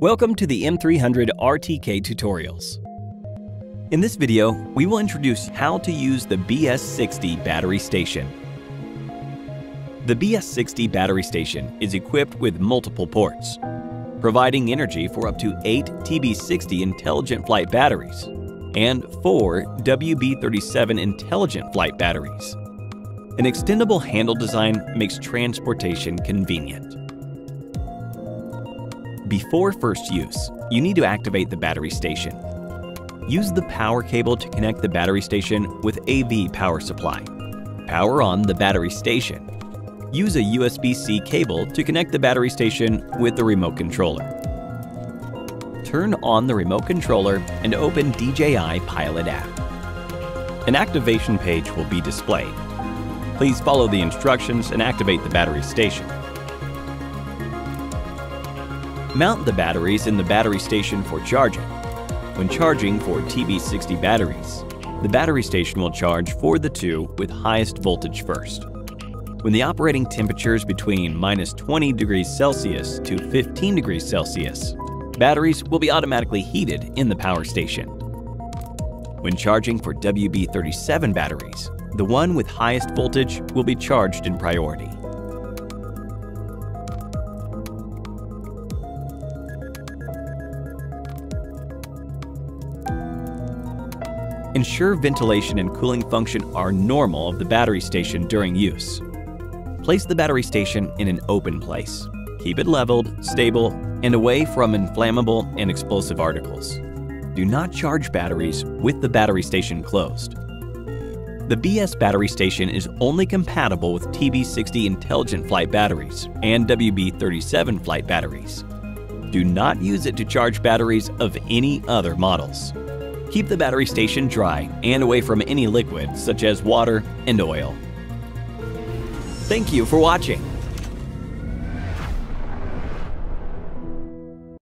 Welcome to the M300 RTK tutorials. In this video, we will introduce how to use the BS60 battery station. The BS60 battery station is equipped with multiple ports, providing energy for up to 8 TB60 intelligent flight batteries and 4 WB37 intelligent flight batteries. An extendable handle design makes transportation convenient. Before first use, you need to activate the battery station. Use the power cable to connect the battery station with AC power supply. Power on the battery station. Use a USB-C cable to connect the battery station with the remote controller. Turn on the remote controller and open DJI Pilot app. An activation page will be displayed. Please follow the instructions and activate the battery station. Mount the batteries in the battery station for charging. When charging for TB60 batteries, the battery station will charge for the two with highest voltage first. When the operating temperature is between minus 20 degrees Celsius to 15 degrees Celsius, batteries will be automatically heated in the power station. When charging for WB37 batteries, the one with highest voltage will be charged in priority. Ensure ventilation and cooling function are normal of the battery station during use. Place the battery station in an open place. Keep it leveled, stable, and away from inflammable and explosive articles. Do not charge batteries with the battery station closed. The BS battery station is only compatible with TB60 intelligent flight batteries and WB37 flight batteries. Do not use it to charge batteries of any other models. Keep the battery station dry and away from any liquid such as water and oil. Thank you for watching.